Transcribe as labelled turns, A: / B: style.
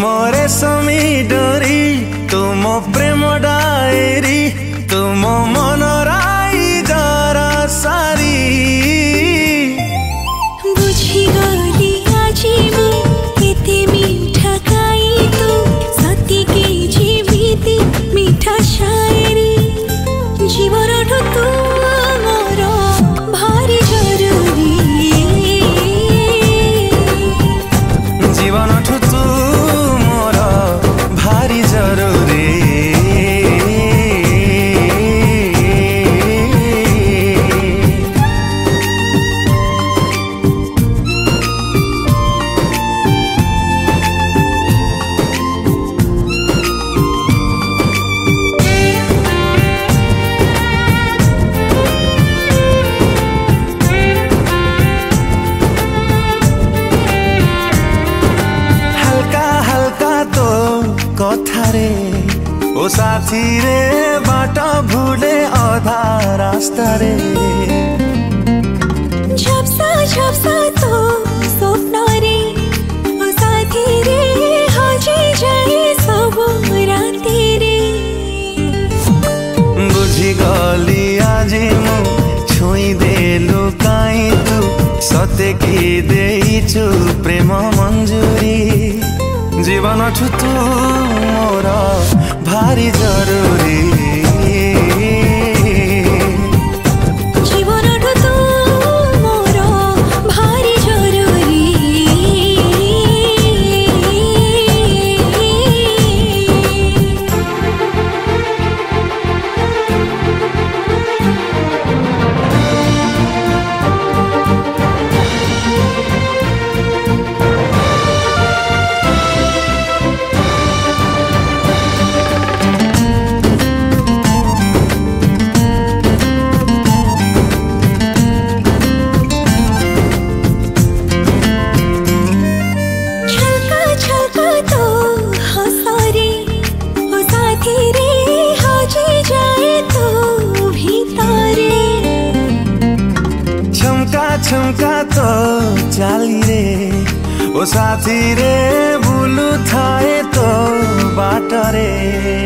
A: ତୁମ ରେଶମୀ ଡୋରି ତୁମ ପ୍ରେମ ଡାଏରି ତୁମ ମନରାଇ ଜର ସାରି
B: ବୁଝିଗଲି ଆଜି ମୁଁ କେତେ ମିଠା ଖାଇ ତୁ ସତିକି ଜୀବିତି ମିଠା ଶାଏରି ଜୀବନଠୁ ତୁ
A: জীবন ঠুত সাথী রে বাটা ভুলে আধা রাস্তা রে
B: ঝাপসা ঝাপসা তো স্বপ্ন রে ও সাথী রে হাজি যাই সব রাতে রে
A: বুঝি গলি আজি মু ছুঁই দেলু কাই তু সতে কি দেইছু প্রেম মঞ্জুরি জীবন ঠু তু মোর ভারি জরুরি झुमका झुमका तो चाली रे ओ साथी रे भूलू थाए तो बाट रे